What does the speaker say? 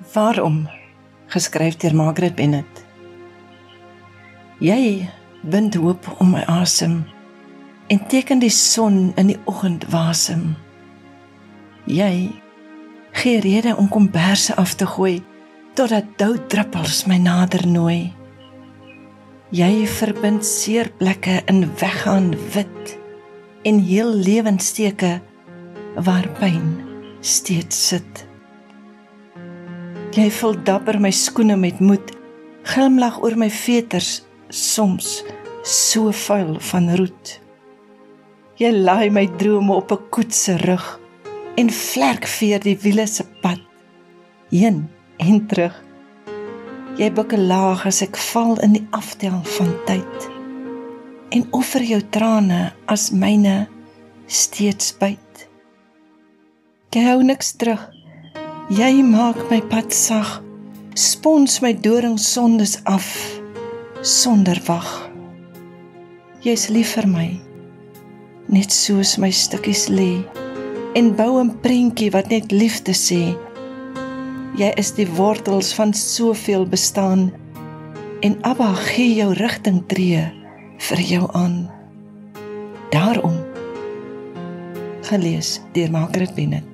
Waarom? Geskryf deur Margaret Bennett. Jy wind hoop om my asem en teken die son in die oggend wasem. Jy gee rede om komberse af te gooi totdat doudruppels my nader nooi. Jy verbind seerplekke in weggaan wit en heel lewensteke waar pyn steeds sit. Jy vul dapper my skoene met moed, glimlag oor my veters soms so vuil van roet. Jy laai my drome op 'n koets se rug en vlerk veer die wiele se pad heen en terug. Jy bukke laag as ek val in die aftel van tyd en offer jou trane as myne steeds byt. Jy hou niks terug Jy maak my pad sag, spons my doringsondes af sonder wag. Jy's lief vir my, net soos my stukkies lê en bou 'n prentjie wat net liefde sê. Jy is die wortels van soveel bestaan en Abba gee jou rigting tree vir jou aan. Daarom gelees deur Margaret Bennett